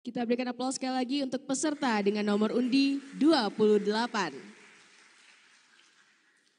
Kita berikan aplaus sekali lagi untuk peserta dengan nomor undi 28.